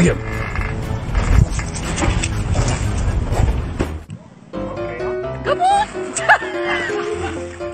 Hurry up. Come on!